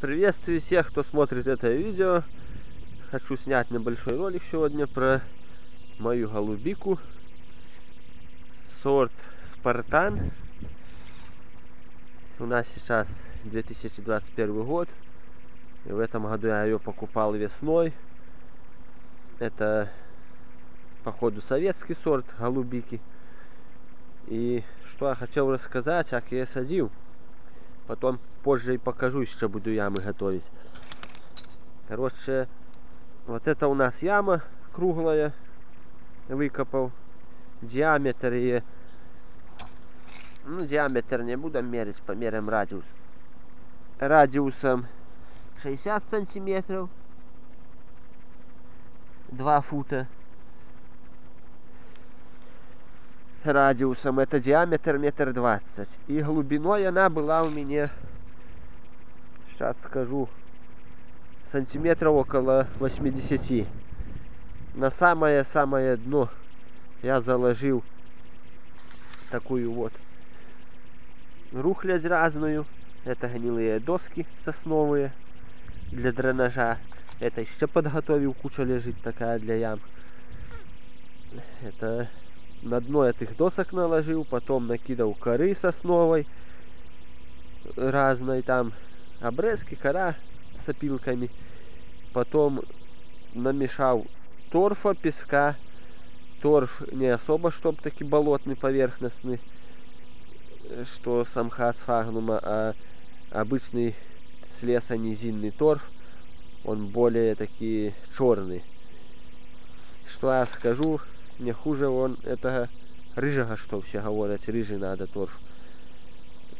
Приветствую всех, кто смотрит это видео. Хочу снять небольшой ролик сегодня про мою голубику. Сорт Спартан. У нас сейчас 2021 год. И в этом году я ее покупал весной. Это, походу, советский сорт голубики. И что я хотел рассказать, как я садил. Потом позже и покажу, еще буду ямы готовить. Короче, вот это у нас яма круглая. Выкопал. Диаметр ее... Ну, диаметр не буду мерить, померяем радиус. Радиусом 60 сантиметров. 2 фута. радиусом это диаметр метр двадцать. И глубиной она была у меня, сейчас скажу, сантиметров около 80. На самое-самое дно я заложил такую вот рухлядь разную. Это гнилые доски сосновые для дренажа. Это еще подготовил, куча лежит такая для ям. Это на дно этих досок наложил, потом накидал коры сосновой разной, там обрезки, кора с опилками. Потом намешал торфа, песка. Торф не особо, чтоб таки болотный, поверхностный, что самха сфагнума, а обычный с леса низинный торф, он более такие черный. Что я скажу, не хуже он этого рыжего, что все говорят, рыжий надо торф.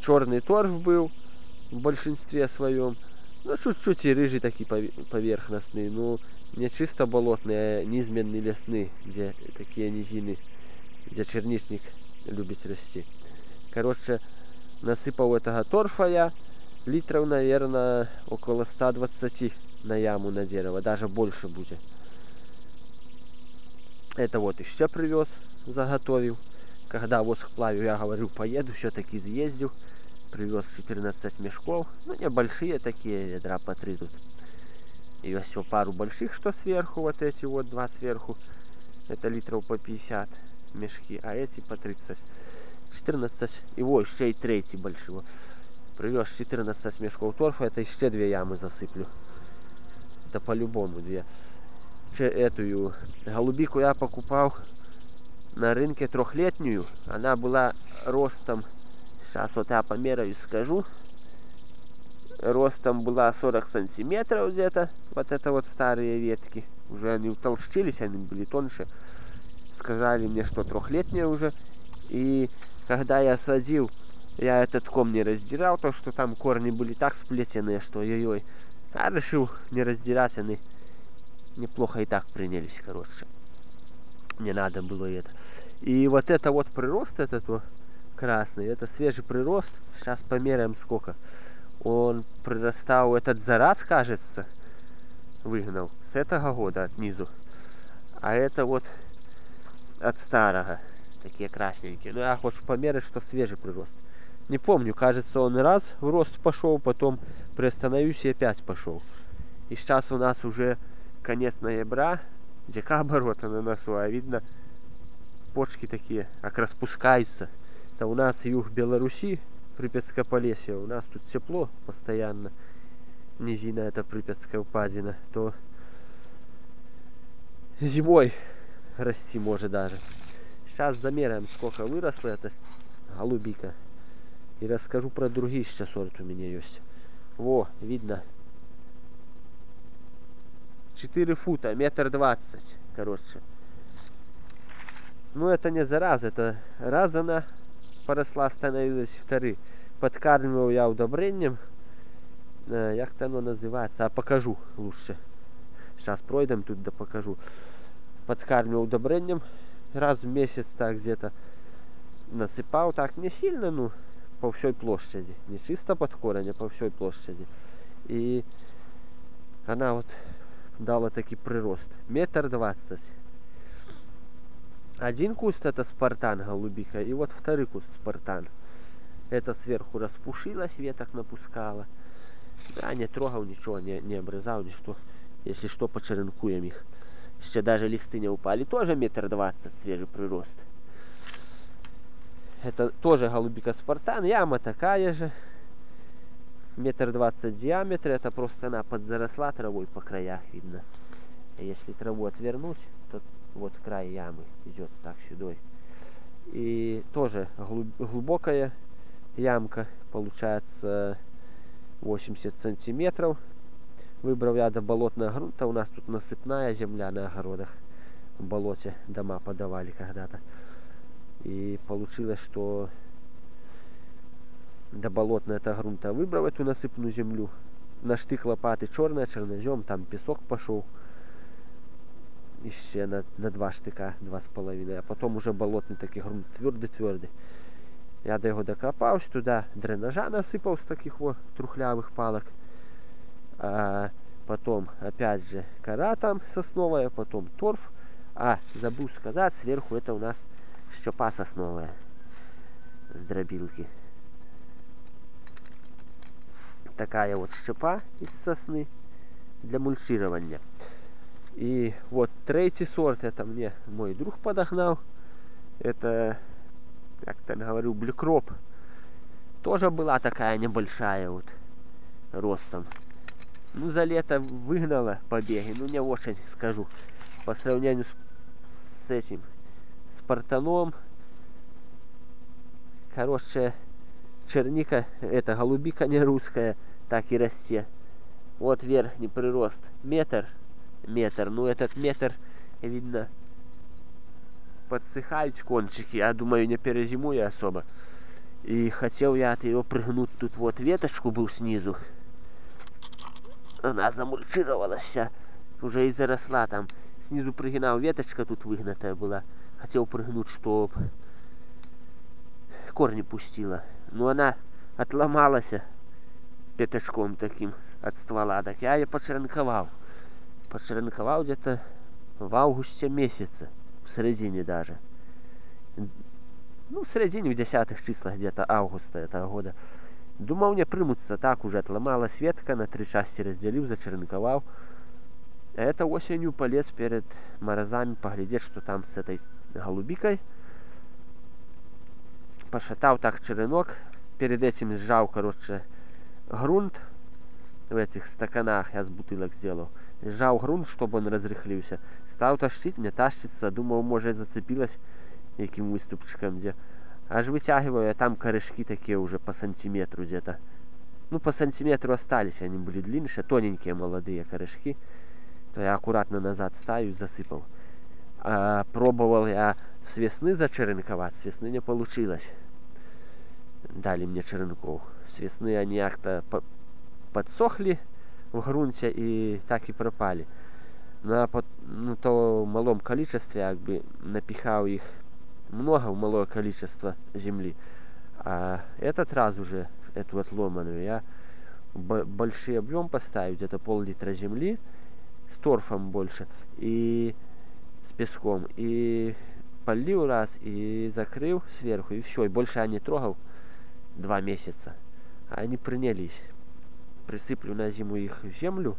Черный торф был в большинстве своем. Ну, чуть-чуть и рыжий такие поверхностный. Ну, не чисто болотный, а низменный лесный, где такие низины, где черничник любит расти. Короче, насыпал этого торфа я литров, наверное, около 120 на яму на дерево, даже больше будет. Это вот еще привез, заготовил. Когда воск плавил, я говорю, поеду, все-таки съездил. Привез 14 мешков. Ну, небольшие такие, ядра по 3 тут. И все пару больших, что сверху, вот эти вот два сверху. Это литров по 50 мешки, а эти по 30. 14, и вот еще и третий большого. Привез 14 мешков торфа, это еще две ямы засыплю. Это по-любому две эту голубику я покупал на рынке трехлетнюю. Она была ростом, сейчас вот я померяю скажу, ростом была 40 сантиметров где-то. Вот это вот старые ветки. Уже они утолщились, они были тоньше. Сказали мне, что трехлетняя уже. И когда я садил, я этот ком не раздирал, то что там корни были так сплетенные, что ой-ой. Я решил не раздирать, они неплохо и так принялись, короче. Не надо было это. И вот это вот прирост этот вот красный, это свежий прирост. Сейчас померяем сколько. Он прирастал, этот зараз, кажется, выгнал с этого года от низу. А это вот от старого. Такие красненькие. Ну я хочу померить, что свежий прирост. Не помню, кажется, он раз в рост пошел, потом приостановился и опять пошел. И сейчас у нас уже конец ноября, декабрь вот на носу, а видно почки такие, как распускаются. Это у нас юг Беларуси, Припятское Полесье, у нас тут тепло постоянно, низина это Припятская упадина, то зимой расти может даже. Сейчас замеряем, сколько выросла эта голубика. И расскажу про другие сейчас сорт у меня есть. Во, видно, 4 фута, метр двадцать, короче. Ну, это не зараза, это раз она поросла, становилась вторые. Подкармливал я удобрением. Э, як-то оно называется, а покажу лучше. Сейчас пройдем тут, да покажу. Подкармливал удобрением раз в месяц так где-то насыпал так не сильно, ну, по всей площади. Не чисто под корень, а по всей площади. И она вот дала таки прирост. Метр двадцать. Один куст это спартан голубика, и вот второй куст спартан. Это сверху распушилась, веток напускала. Я не трогал ничего, не, не обрезал ничто. Если что, почеренкуем их. Еще даже листы не упали. Тоже метр двадцать свежий прирост. Это тоже голубика Спартан. Яма такая же. Метр двадцать диаметр. Это просто она подзаросла травой по краях видно. А если траву отвернуть, то вот край ямы идет так сюда. И тоже глубокая ямка. Получается 80 сантиметров. Выбрал я до болотного грунта. У нас тут насыпная земля на огородах. В болоте дома подавали когда-то. И получилось, что до болотного это грунта выбрал эту насыпную землю. На штык лопаты черная, чернозем, там песок пошел. Еще на, на два штыка, два с половиной. А потом уже болотный такий грунт, твердый-твердый. Я до його докопався, туди дренажа насыпал с таких вот трухлявых палок. А потом опять же кора там сосновая, потом торф. А, забыл сказать, сверху это у нас щепа сосновая с дробилки. Такая вот щепа из сосны для мульчирования. И вот третий сорт, это мне мой друг подогнал. Это, как там говорю, блекроп. Тоже была такая небольшая вот ростом. Ну, за лето выгнала побеги, ну, не очень, скажу. По сравнению с, с этим, Спартаном. Хорошая черника, это голубика не русская, так и расте. Вот верхний прирост, метр, метр. Ну, этот метр, видно, подсыхают кончики. Я думаю, не перезимую особо. И хотел я от его прыгнуть. Тут вот веточку был снизу. Она замульчировалась уже и заросла там. Снизу пригинал, веточка тут выгнутая была. Хотел прыгнуть, чтоб корни пустила. Но она отломалась пятачком таким от ствола. Так я ее почеренковал. Почеренковал где-то в августе месяце. В середине даже. Ну, в середине, в десятых числах где-то августа этого года. Думал, не примутся, так уже отломалась ветка, на три части разделил, зачеренковал. А это осенью полез перед морозами поглядеть, что там с этой голубикой. Пошатал так черенок, перед этим сжал, короче, грунт в этих стаканах, я с бутылок сделал. Сжал грунт, чтобы он разрыхлился. Стал тащить, не тащится, думал, может зацепилась яким выступчиком где. Аж вытягиваю, а там корешки такие уже по сантиметру где-то. Ну, по сантиметру остались, они были длиннее, тоненькие молодые корешки. То я аккуратно назад ставлю, засыпал. А, пробовал я с весны зачеренковать, с весны не получилось. Дали мне черенков. С весны они как-то подсохли в грунте и так и пропали. На ну, то малом количестве, как бы напихал их много в малое количество земли. А этот раз уже, эту отломанную, я большой объем поставил, где-то пол-литра земли, с торфом больше, и с песком, и полил раз, и закрыл сверху, и все, и больше я не трогал два месяца. Они принялись. Присыплю на зиму их в землю,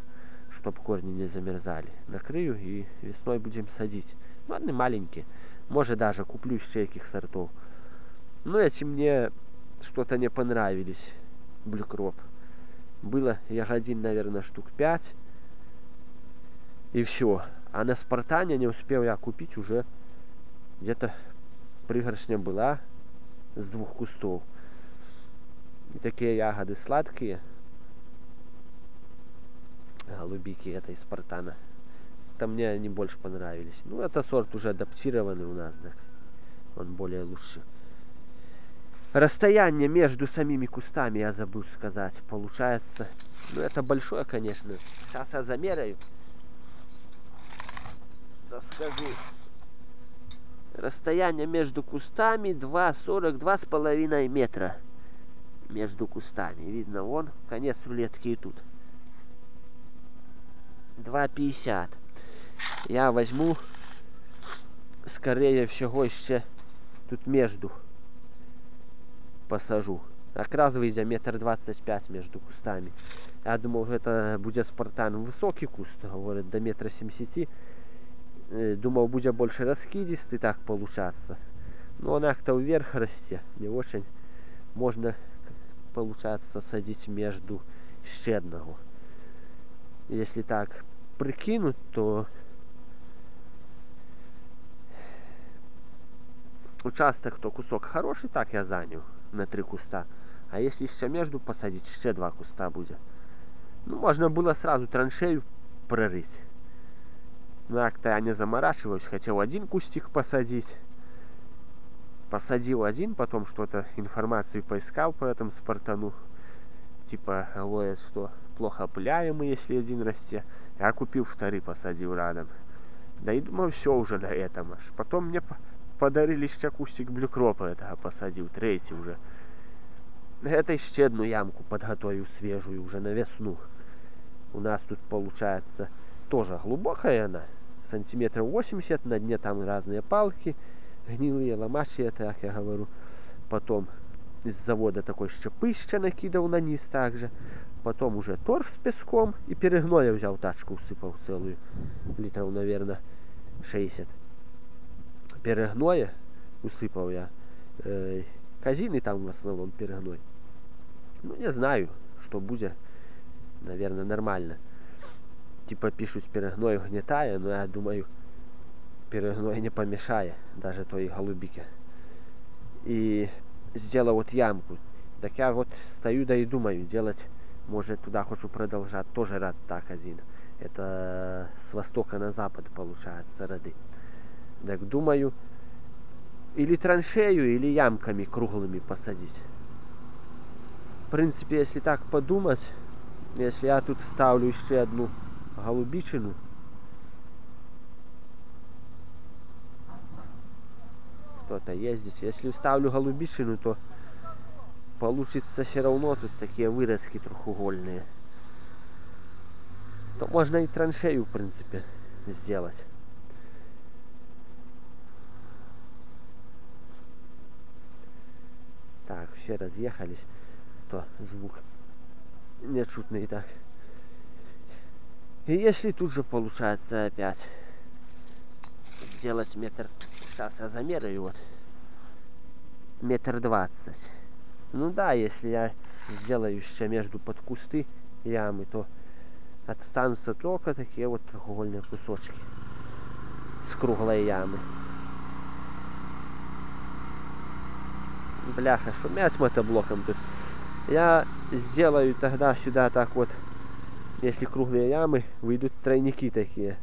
чтобы корни не замерзали. Накрою и весной будем садить. Ну, они маленькие. Может, даже куплю еще каких сортов. Но эти мне что-то не понравились. Блюкроп. Было ягодин, наверное, штук 5. И все. А на Спартане не успел я купить уже где-то пригоршня была с двух кустов. И такие ягоды сладкие. Голубики этой Спартана как-то мне они больше понравились. Ну, это сорт уже адаптированный у нас, так он более лучше. Расстояние между самими кустами, я забыл сказать, получается, ну, это большое, конечно. Сейчас я замеряю. Да скажу. Расстояние между кустами 2,42 с половиной метра. Между кустами. Видно, вон, конец рулетки и тут. 2,50 я возьму, скорее всего, ще тут между посажу. Якраз вийде метр двадцять п'ять між кустами. Я думав, це буде спартан високий куст, говорить, до метра сімдесяти. Думал, будет больше раскидистый так получаться. Но он как-то вверх расте. Не очень можно, получается, садить между ще одного. Если так прикинуть, то участок, то кусок хороший, так я занял на три куста. А если еще между посадить, еще два куста будет. Ну, можно было сразу траншею прорыть. Но как-то я не заморачиваюсь, хотел один кустик посадить. Посадил один, потом что-то информацию поискал по этому спартану. Типа, говорят, что плохо опыляемый, если один расте. Я купил второй, посадил рядом. Да и думал, все уже на этом аж. Потом мне подарили еще кустик блюкропа этого посадил, третий уже. Это еще одну ямку подготовил свежую уже на весну. У нас тут получается тоже глубокая она, сантиметров 80, на дне там разные палки, гнилые, ломачие, так я говорю. Потом из завода такой щепыща накидал на низ также. Потом уже торф с песком и перегноя взял тачку, усыпал целую, литров, наверное, 60. Перегноя усыпал я. Э, казины там в основном перегной. Ну, не знаю, что будет. Наверное, нормально типа пишуть перегной гнетає, но я думаю, перегной не помешає, даже той голубике. И сделал вот ямку. Так я вот стою да и думаю, делать, может туда хочу продолжать, тоже рад так один. Это с востока на запад получается рады. Так думаю, или траншею, или ямками круглыми посадить. В принципе, если так подумать, если я тут ставлю еще одну голубичину. Кто-то есть здесь. Если вставлю голубичину, то получится все равно тут такие вырезки трехугольные. То можно и траншею, в принципе, сделать. Так, все разъехались, то звук нечутный так. И если тут же получается опять сделать метр, сейчас я замеряю, вот, метр двадцать. Ну да, если я сделаю еще между под кусты ямы, то останутся только такие вот треугольные кусочки с круглой ямы. Бляха, шумять мотоблоком тут. Я сделаю тогда сюда так вот если круглые ямы, выйдут тройники такие.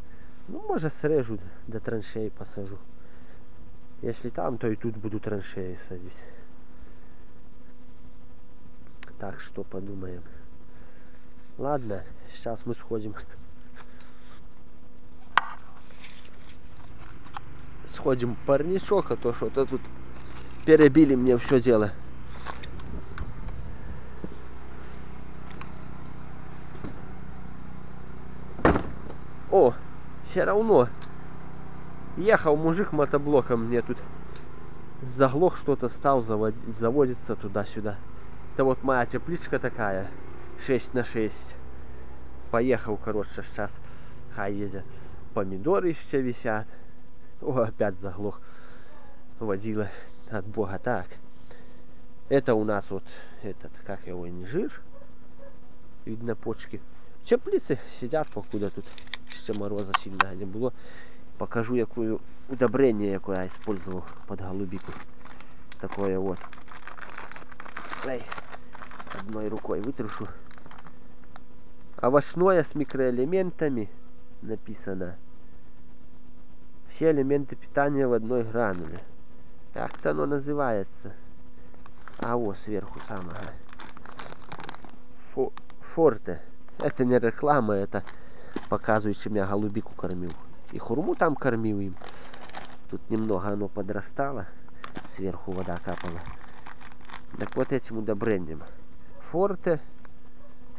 Ну, может, срежу до траншеи посажу. Если там, то и тут буду траншеи садить. Так что подумаем. Ладно, сейчас мы сходим. Сходим в парничок, а то что-то тут перебили мне все дело. О, все равно. Ехал мужик мотоблоком мне тут. Заглох что-то стал заводить, заводиться туда-сюда. Это вот моя тепличка такая. 6 на 6. Поехал, короче, сейчас. Хай ездят. Помидоры еще висят. О, опять заглох. Водила от бога. Так. Это у нас вот этот, как его, инжир. Видно почки. Теплицы сидят покуда тут ще мороза сильного не було. Покажу якую удобрение, яке я использовал под голубику. Такое вот. Эй, одной рукой вытрушу. Овощное с микроэлементами написано. Все элементы питания в одной грануле. Как-то оно называется. А вот сверху самое. Фо форте. Это не реклама, это показывает, чем я голубику кормил. И хурму там кормил им. Тут немного оно подрастало. Сверху вода капала. Так вот этим удобрением. Форте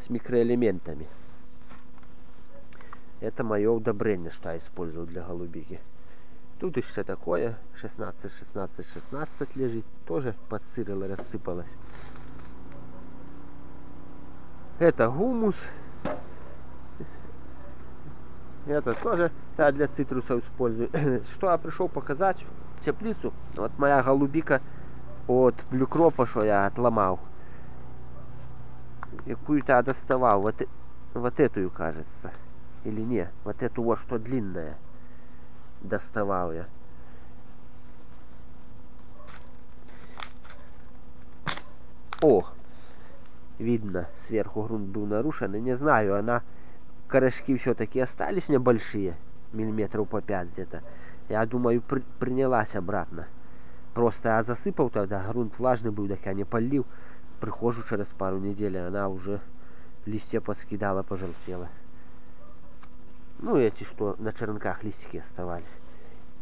с микроэлементами. Это мое удобрение, что я использую для голубики. Тут еще такое. 16, 16, 16 лежит. Тоже подсырило, рассыпалось. Это гумус. Это тоже да, для цитрусов использую. Что я пришел показать теплицу. Вот моя голубика от блюкропа, что я отломал. Какую-то я доставал. Вот, вот эту, кажется. Или не? Вот эту вот, что длинная. Доставал я. О! Видно, сверху грунт был нарушен. И не знаю, она... Корешки все-таки остались небольшие. Миллиметров по 5 где-то. Я думаю, при, принялась обратно. Просто я засыпал тогда, грунт влажный был, так я не полил. Прихожу через пару недель, она уже листья поскидала, пожелтела. Ну, эти, что на черенках листики оставались.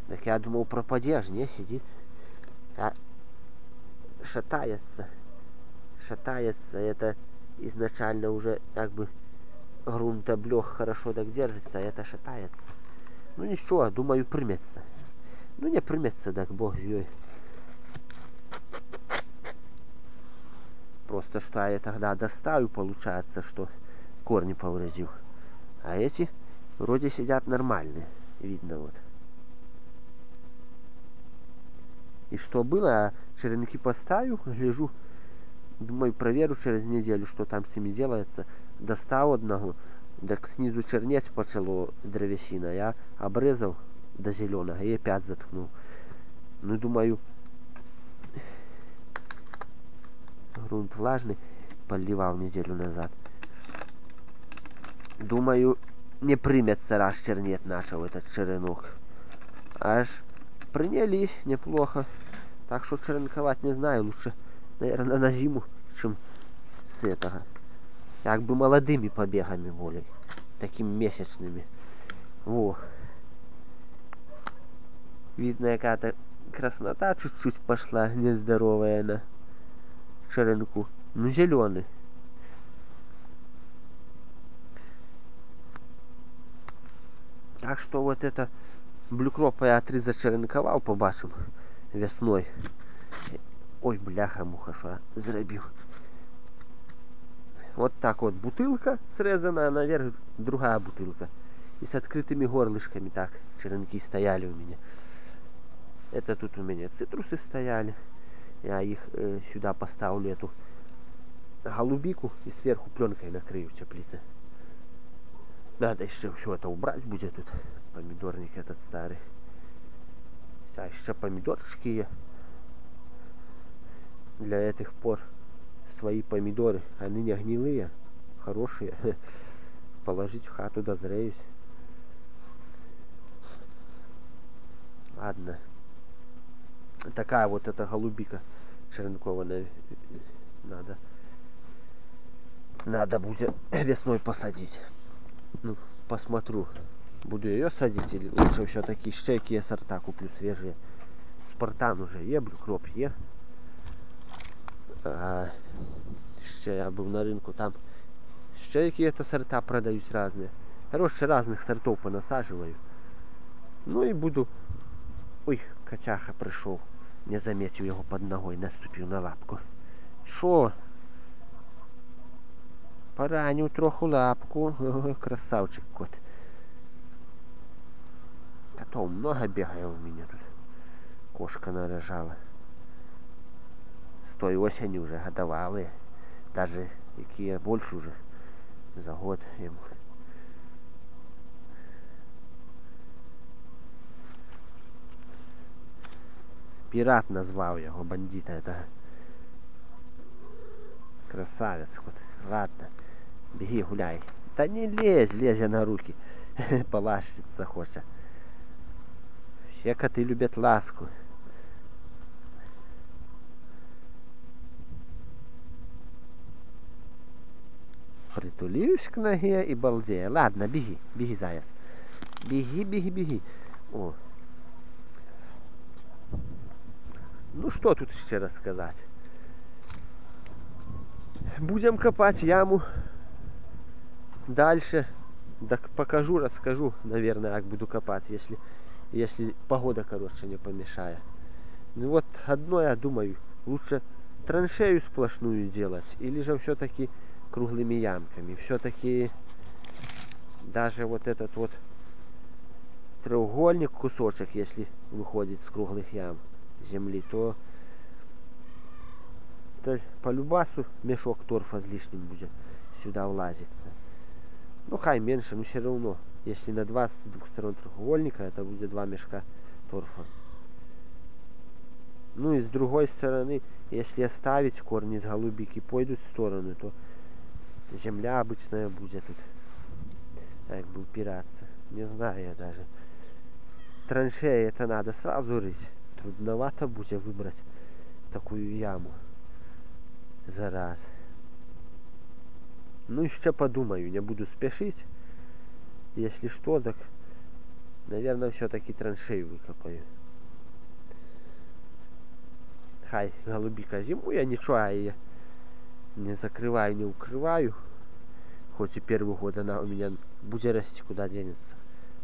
Так я думал, пропадешь, не, сидит. А шатается шатается, это изначально уже как бы грунт облег хорошо так держится, а это шатается. Ну ничего, думаю, примется. Ну не примется, так бог ей. Просто что я тогда доставлю, получается, что корни повредил. А эти вроде сидят нормальные, видно вот. И что было, я черенки поставил, лежу, Думаю, проверю через неделю, что там с ними делается. Достав одного, так снизу чернеть почало древесина. Я обрезал до зеленого и опять заткнул. Ну, думаю, грунт влажный, поливал неделю назад. Думаю, не примется, раз чернет начал этот черенок. Аж принялись неплохо. Так что черенковать не знаю, лучше наверное, на зиму, чем с этого. Как бы молодыми побегами более, такими месячными. Во. Видно, какая-то краснота чуть-чуть пошла, нездоровая на черенку. Ну, зеленый. Так что вот это блюкропа я три зачеренковал, побачим, весной. Ой, бляха-муха, що зробив. Вот так вот бутылка срезана, а наверх другая бутылка. И с открытыми горлышками так черенки стояли у меня. Это тут у меня цитрусы стояли. Я их э, сюда поставлю, эту голубику, и сверху пленкой накрою в теплице. Надо еще все это убрать будет тут. Помидорник этот старый. А еще помидорчики для этих пор свои помидоры. Они не гнилые, хорошие. Положить в хату дозреюсь. Ладно. Такая вот эта голубика черенкованная. Надо. Надо будет весной посадить. Ну, посмотрю. Буду ее садить или лучше все-таки какие сорта куплю свежие. Спартан уже еблю, кроп е. А, ще я був на ринку, там ще які-то сорта продаюсь разные. Короче, разных сортов понасаживаю. Ну и буду... Ой, качаха пришел. Не заметив його під ногою, наступив на лапку. Що? Поранив троху лапку. Красавчик кот. Котов много бегает у меня тут. Кошка нарожала той осени уже годовалые, даже какие больше уже за год ему. Пират назвал его, бандита это. Красавец вот. Ладно, беги гуляй. Да не лезь, лезь на руки. Полашиться хочет. Все коты любят ласку. притулився к ноге и балдея. Ладно, беги, беги, заяц. Беги, беги, беги. О. Ну что тут еще рассказать? Будем копать яму. Дальше. Так покажу, расскажу, наверное, как буду копать, если, если погода, короче, не помешает. Ну вот одно я думаю, лучше траншею сплошную делать, или же все-таки круглыми ямками. Все-таки даже вот этот вот треугольник кусочек, если выходит с круглых ям земли, то, то по любасу мешок торфа с лишним будет сюда влазить. Ну, хай меньше, но все равно. Если на два с двух сторон треугольника, это будет два мешка торфа. Ну и с другой стороны, если оставить корни с голубики пойдут в сторону, то земля обычная будет тут как бы упираться. Не знаю я даже. Траншеи это надо сразу рыть Трудновато будет выбрать такую яму за раз. Ну еще подумаю, не буду спешить. Если что, так, наверное, все-таки траншею выкопаю. Хай голубика зимує, нічого я її не закрываю, не укрываю. Хоть и первый год она у меня будет расти, куда денется.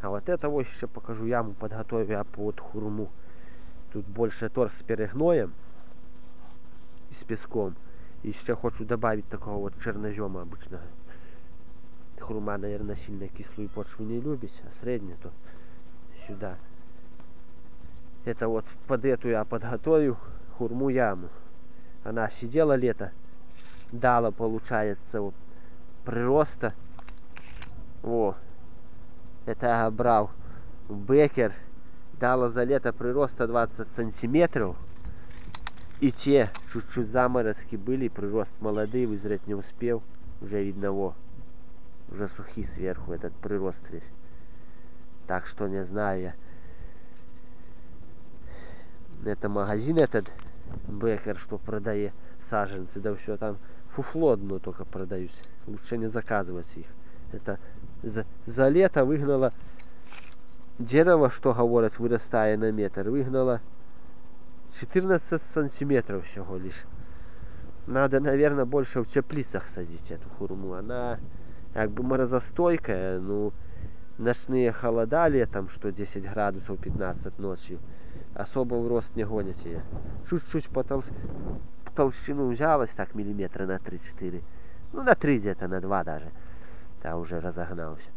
А вот это вот еще покажу яму, подготовя под хурму. Тут больше торф с перегноем и с песком. И еще хочу добавить такого вот чернозема обычного. Хурма, наверное, сильно кислую почву не любит, а средняя то сюда. Это вот под эту я подготовлю хурму яму. Она сидела лето, дала, получается, вот, прироста. О, это я брал бекер, дала за лето прироста 20 сантиметров. И те чуть-чуть заморозки были, прирост молодый, вызреть не успел. Уже видно, во, уже сухий сверху этот прирост весь. Так что не знаю я. Это магазин этот Бекер, что продает саженцы, да все там фуфло одно только продаюсь. Лучше не заказывать их. Это за, за лето выгнало дерево, что говорят, вырастая на метр, выгнало 14 сантиметров всего лишь. Надо, наверное, больше в теплицах садить эту хурму. Она как бы морозостойкая, ну, ночные холода летом, что 10 градусов 15 ночью, особо в рост не гонит ее. Чуть-чуть по, тол... по толщину взялась, так миллиметра на 3-4. Ну, на 3 где-то, на 2 даже. Да, уже разогнался.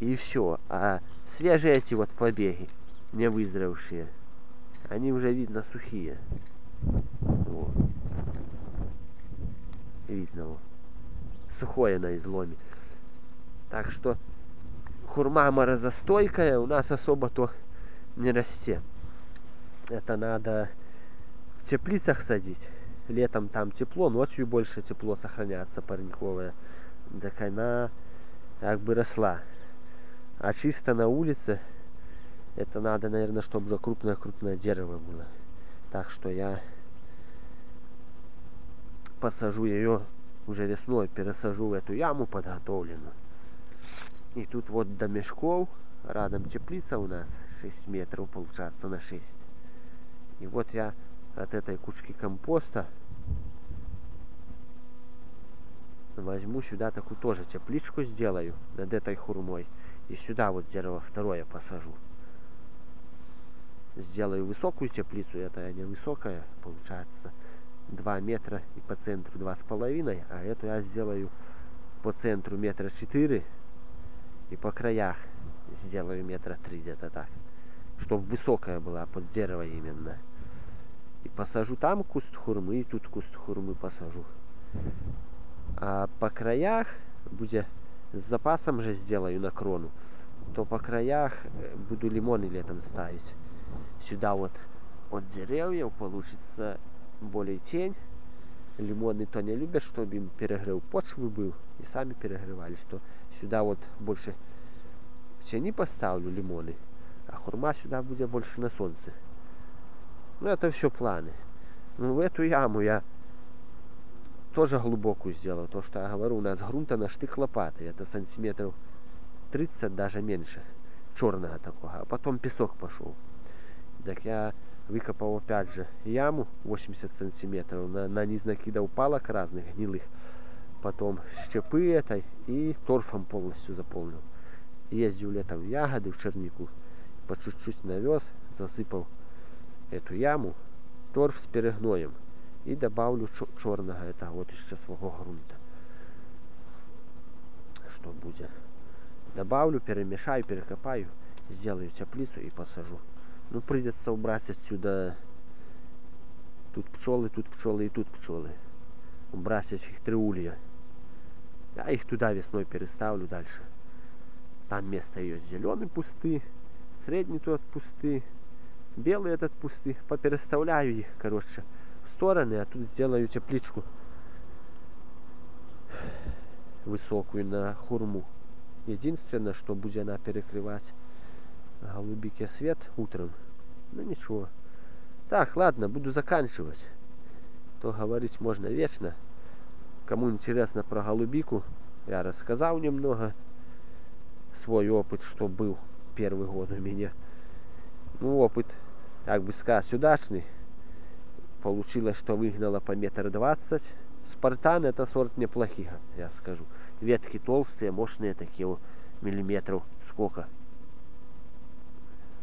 И все. А свежие эти вот побеги, не выздоровевшие, они уже, видно, сухие. Вот. Видно, вот. Сухое на изломе. Так что хурма морозостойкая у нас особо то не растет. Это надо в теплицах садить. Летом там тепло, ночью больше тепло сохраняется парниковая. Так она как бы росла. А чисто на улице это надо, наверное, чтобы уже крупное-крупное дерево было. Так что я посажу ее уже весной, пересажу в эту яму подготовленную. И тут вот до мешков, рядом теплица у нас, 6 метров получается на 6. И вот я от этой кучки компоста возьму сюда такую тоже тепличку сделаю над этой хурмой. И сюда вот дерево второе посажу. Сделаю высокую теплицу, это не высокая, получается 2 метра и по центру два с половиной, а эту я сделаю по центру метра 4 и по краях сделаю метра три где-то так. Чтобы высокая была, под дерево именно. И посажу там куст хурмы, и тут куст хурмы посажу. А по краях, будет с запасом же сделаю на крону, то по краях э, буду лимоны летом ставить. Сюда вот от деревьев получится более тень. Лимоны то не любят, чтобы им перегрев почвы был, и сами перегревались, то сюда вот больше тени поставлю лимоны, а хурма сюда будет больше на солнце. Ну это все планы. Ну в эту яму я тоже глубокую сделал. То, что я говорю, у нас грунта на штык лопаты. Это сантиметров 30, даже меньше. Черного такого. А потом песок пошел. Так я выкопал опять же яму 80 сантиметров. На, на низ накидал палок разных гнилых потом щепы этой и торфом полностью заполнил. Ездил летом в ягоды, в чернику, по чуть-чуть навез, засыпал эту яму, торф с перегноем и добавлю черного, это вот еще своего грунта. будет. Добавлю, перемешаю, перекопаю, сделаю теплицу и посажу. Ну, придется убрать отсюда тут пчелы, тут пчелы и тут пчелы. Убрать этих три улья. Я их туда весной переставлю дальше. Там место ее зеленый пусты, средний тот пусты, белый этот пусты. Попереставляю их, короче, стороны, а тут сделаю тепличку высокую на хурму. Единственное, что будет она перекрывать голубике свет утром. Ну ничего. Так, ладно, буду заканчивать. То говорить можно вечно. Кому интересно про голубику, я рассказал немного свой опыт, что был первый год у меня. Ну, опыт, как бы сказать, удачный. Получилось, что выгнала по метр двадцать. Спартан это сорт неплохих, я скажу. Ветки толстые, мощные такие, миллиметров сколько?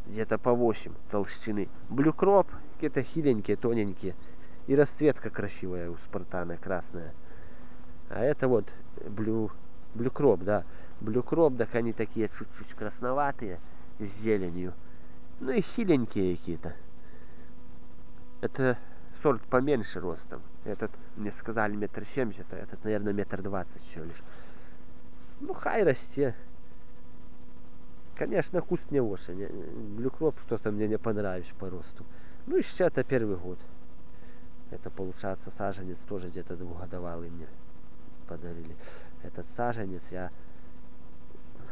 Где-то по 8 толщины. Блюкроп, какие-то хиленькие, тоненькие. И расцветка красивая у спартана, красная. А это вот блю, блюкроп, да. Блюкроп, так они такие чуть-чуть красноватые, с зеленью. Ну и хиленькие какие-то. Это сорт поменьше ростом. Этот, мне сказали, метр семьдесят, а этот, наверное, метр двадцать всего лишь. Ну, хай расте. Конечно, куст не очень. Блюкроп что-то мне не понравилось по росту. Ну и сейчас это первый год. Это получается саженец тоже где-то двухгодовалый мне подарили. Этот саженец я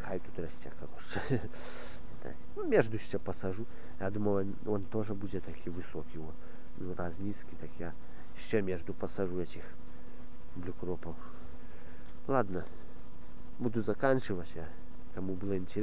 хай тут растет, короче. Ну, между еще посажу. Я думал, он, он тоже будет такой высокий. Вот. Ну, раз низкий, так я еще между посажу этих блюкропов. Ладно, буду заканчивать я. Кому было интересно.